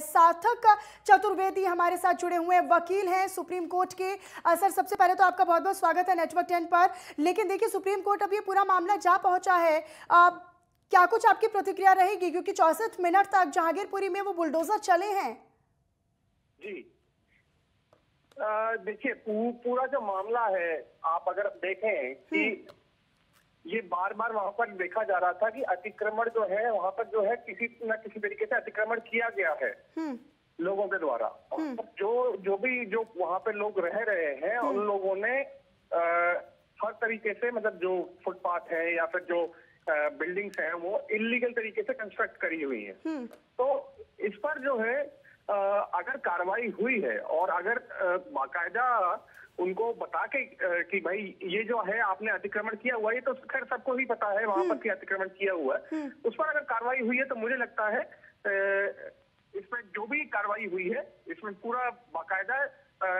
सार्थक चतुर्वेदी हमारे साथ जुड़े हुए वकील हैं सुप्रीम कोर्ट के। सर सबसे पहले तो आपका बहुत बहुत स्वागत है नेटवर्क टेन पर। लेकिन देखिए सुप्रीम कोर्ट अब ये पूरा मामला जा पहुँचा है। आ, क्या कुछ आपकी प्रतिक्रिया रहेगी? क्योंकि चौसठ मिनट तक जहांगीरपुरी में वो बुलडोजर चले हैं। जी। देखिए पूरा जो मामला है आप अगर देखें कि ये बार बार वहाँ पर देखा जा रहा था कि अतिक्रमण जो है वहाँ पर जो है किसी न किसी तरीके से अतिक्रमण किया गया है हम्म। लोगों के द्वारा हम्म। जो जो भी जो वहाँ पे लोग रह रहे हैं उन हम्म। लोगों ने आ, हर तरीके से मतलब जो फुटपाथ है या फिर जो बिल्डिंग्स हैं वो इलीगल तरीके से कंस्ट्रक्ट करी हुई है तो इस पर जो है अगर कार्रवाई हुई है और अगर बाकायदा उनको बता के कि भाई ये जो है आपने अतिक्रमण किया हुआ है तो खैर सबको ही पता है वहाँ पर हम्म। अतिक्रमण किया हुआ है हम्म। उस पर अगर कार्रवाई हुई है तो मुझे लगता है इसमें जो भी कार्रवाई हुई है इसमें पूरा बाकायदा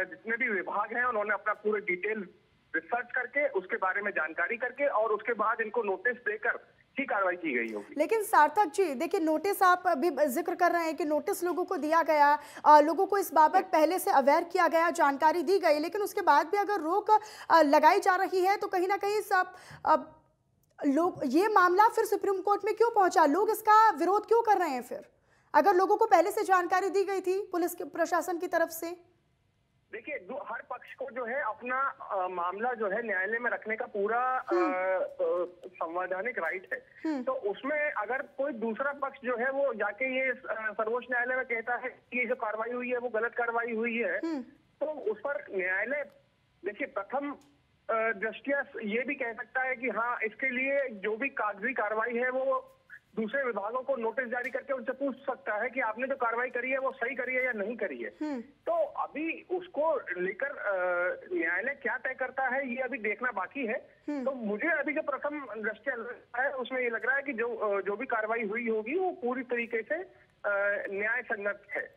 जितने भी विभाग हैं उन्होंने अपना पूरे डिटेल रिसर्च करके उसके बारे में जानकारी करके और उसके बाद इनको नोटिस देकर ही कार्रवाई की गई होगी। लेकिन सार्थक जी देखिए नोटिस आप अभी ज़िक्र कर रहे हैं कि नोटिस लोगों को दिया गया आ, लोगों को इस बाबत पहले से अवेयर किया गया जानकारी दी गई लेकिन उसके बाद भी अगर रोक आ, लगाई जा रही है तो कहीं ना कहीं सब लोग ये मामला फिर सुप्रीम कोर्ट में क्यों पहुँचा? लोग इसका विरोध क्यों कर रहे हैं फिर? अगर लोगों को पहले से जानकारी दी गई थी पुलिस के प्रशासन की तरफ़ से। देखिए हर पक्ष को जो है अपना आ, मामला जो है न्यायालय में रखने का पूरा हम्म। संवैधानिक राइट है हम्म। तो उसमें अगर कोई दूसरा पक्ष जो है वो जाके ये सर्वोच्च न्यायालय में कहता है कि ये जो कार्रवाई हुई है वो गलत कार्रवाई हुई है हम्म। तो उस पर न्यायालय देखिए प्रथम दृष्टिया ये भी कह सकता है कि हाँ इसके लिए जो भी कागज़ी कार्रवाई है वो दूसरे विभागों को नोटिस जारी करके उनसे पूछ सकता है कि आपने जो कार्रवाई करी है वो सही करी है या नहीं करी है हम्म। तो अभी उसको लेकर न्यायालय क्या तय करता है ये अभी देखना बाकी है हम्म। तो मुझे अभी जो प्रथम दृष्टि है उसमें ये लग रहा है कि जो जो भी कार्रवाई हुई होगी वो पूरी तरीके से न्याय संगत है